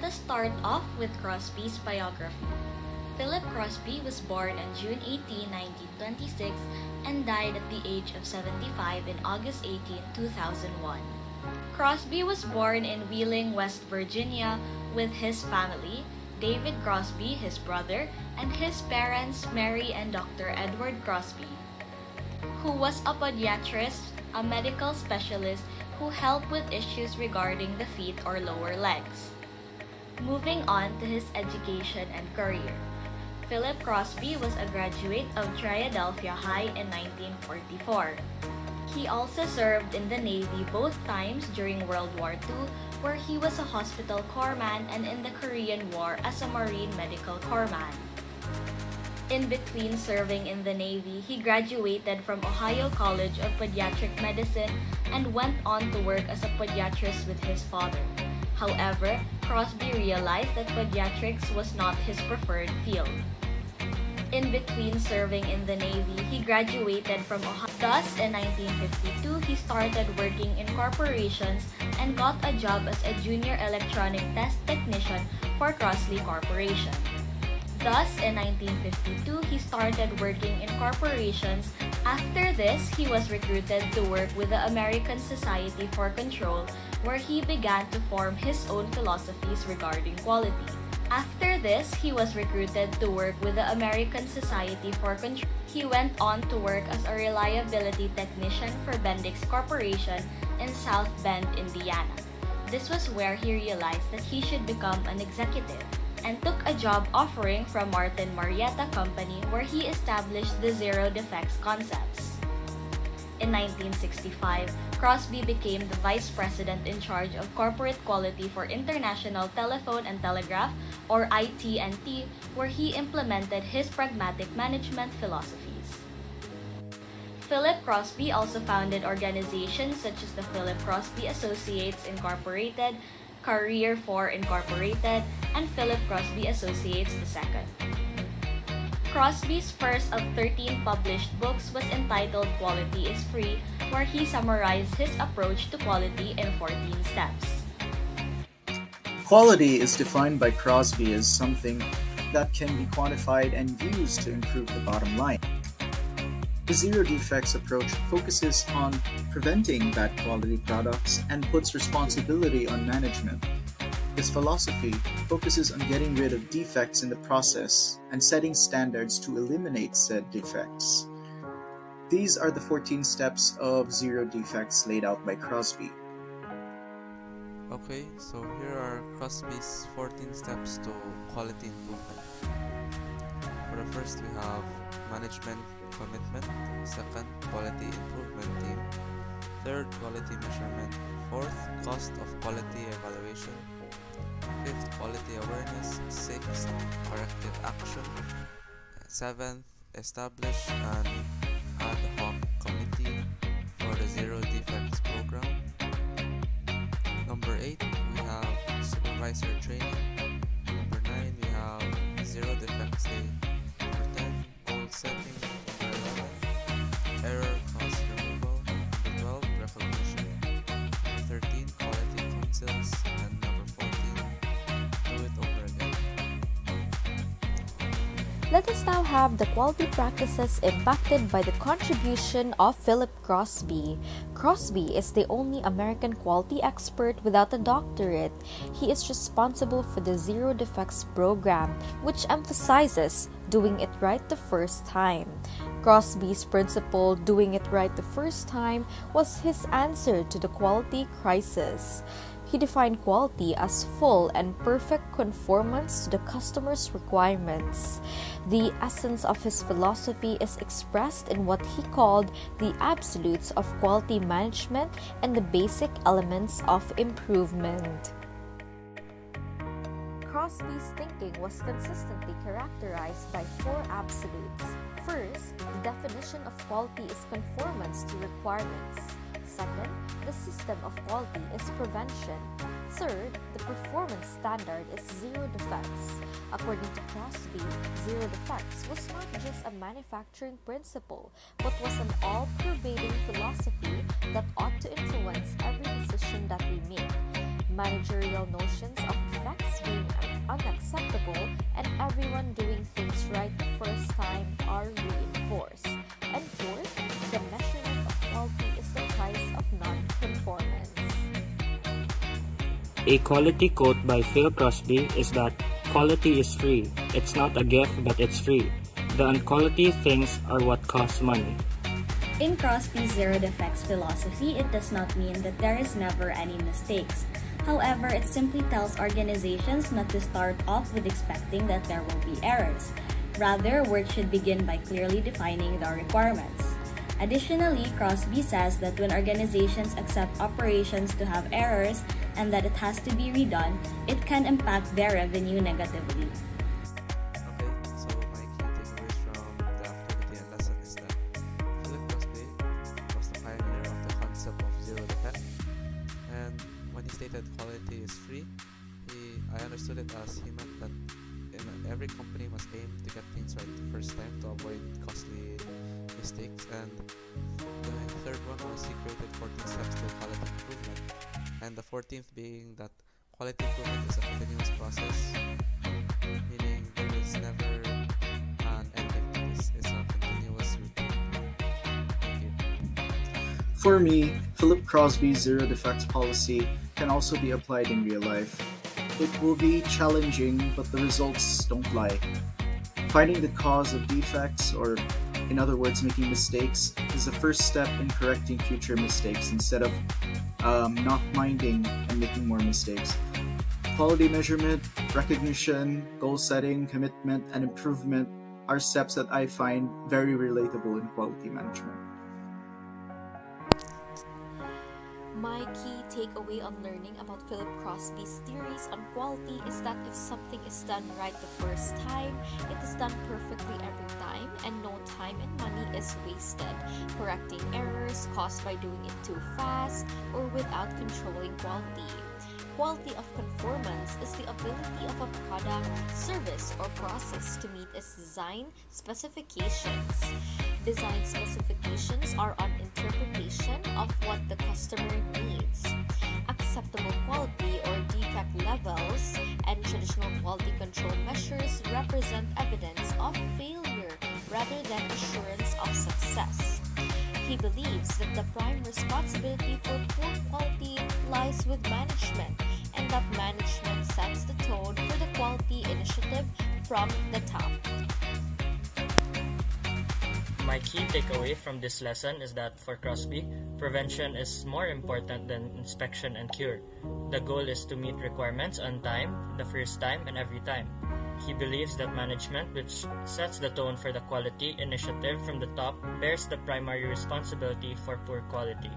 Let us start off with Crosby's biography. Philip Crosby was born on June 18, 1926, and died at the age of 75 in August 18, 2001. Crosby was born in Wheeling, West Virginia, with his family, David Crosby, his brother, and his parents, Mary and Dr. Edward Crosby, who was a podiatrist, a medical specialist who helped with issues regarding the feet or lower legs. Moving on to his education and career. Philip Crosby was a graduate of Triadelphia High in 1944. He also served in the Navy both times during World War II, where he was a hospital corpsman, and in the Korean War as a Marine Medical Corpsman. In between serving in the Navy, he graduated from Ohio College of Podiatric Medicine and went on to work as a podiatrist with his father. However, Crosby realized that pediatrics was not his preferred field. In between serving in the Navy, he graduated from Ohio. Thus, in 1952, he started working in corporations and got a job as a junior electronic test technician for Crosley Corporation. Thus, in 1952, he started working in corporations. After this, he was recruited to work with the American Society for Control, where he began to form his own philosophies regarding quality. After this, he was recruited to work with the American Society for Control. He went on to work as a reliability technician for Bendix Corporation in South Bend, Indiana. This was where he realized that he should become an executive and took a job offering from Martin Marietta Company where he established the zero defects concepts. In 1965, Crosby became the vice president in charge of corporate quality for International Telephone and Telegraph or IT&T where he implemented his pragmatic management philosophies. Philip Crosby also founded organizations such as the Philip Crosby Associates Incorporated, Career 4 Incorporated, and Philip Crosby Associates II. Crosby's first of 13 published books was entitled Quality is Free, where he summarized his approach to quality in 14 steps. Quality is defined by Crosby as something that can be quantified and used to improve the bottom line. The zero defects approach focuses on preventing bad quality products and puts responsibility on management. This philosophy focuses on getting rid of defects in the process and setting standards to eliminate said defects. These are the 14 steps of zero defects laid out by Crosby. Okay, so here are Crosby's 14 steps to quality improvement. For the first, we have management commitment, second, quality improvement team, third, quality measurement, fourth, cost of quality evaluation, fifth, quality awareness, sixth, corrective action, seventh, establish an ad hoc committee for the zero defects program. Number eight, we have supervisor training. Let us now have the quality practices impacted by the contribution of Philip Crosby. Crosby is the only American quality expert without a doctorate. He is responsible for the Zero Defects program, which emphasizes doing it right the first time. Crosby's principle, doing it right the first time, was his answer to the quality crisis. He defined quality as full and perfect conformance to the customer's requirements. The essence of his philosophy is expressed in what he called the absolutes of quality management and the basic elements of improvement. Crosby's thinking was consistently characterized by four absolutes. First, the definition of quality is conformance to requirements. Second, the system of quality is prevention. Third, the performance standard is zero defects. According to Crosby, zero defects was not just a manufacturing principle, but was an all pervading philosophy that ought to influence every decision that we make. Managerial notions of defects being unacceptable and everyone doing things right the first time are reinforced. And fourth, A quality quote by Phil Crosby is that quality is free. It's not a gift, but it's free. The unquality things are what cost money. In Crosby's zero defects philosophy, it does not mean that there is never any mistakes. However, it simply tells organizations not to start off with expecting that there will be errors. Rather, work should begin by clearly defining the requirements. Additionally, Crosby says that when organizations accept operations to have errors and that it has to be redone, it can impact their revenue negatively. Stated quality is free, he I understood it as he meant that every company must aim to get things right the first time to avoid costly mistakes, and the third one was he created 14 steps and the 14th being that quality improvement is a continuous process meaning there is never an ending to this. It's a continuous routine. For me, Philip Crosby's zero defects policy can also be applied in real life. It will be challenging, but the results don't lie. Finding the cause of defects, or in other words, making mistakes, is the first step in correcting future mistakes instead of um, not minding and making more mistakes. Quality measurement, recognition, goal setting, commitment, and improvement are steps that I find very relatable in quality management. My key takeaway on learning about Philip Crosby's theories on quality is that if something is done right the first time, it is done perfectly every time, and no time and money is wasted correcting errors caused by doing it too fast or without controlling quality. Quality of conformance is the ability of a product, service, or process to meet its design specifications. Design specifications are an interpretation of what the customer needs. Acceptable quality or defect levels and traditional quality control measures represent evidence of failure rather than assurance of success. He believes that the prime responsibility for poor quality lies with management and that management sets the tone for the quality initiative from the top. My key takeaway from this lesson is that for Crosby, prevention is more important than inspection and cure. The goal is to meet requirements on time, the first time, and every time. He believes that management, which sets the tone for the quality initiative from the top, bears the primary responsibility for poor quality.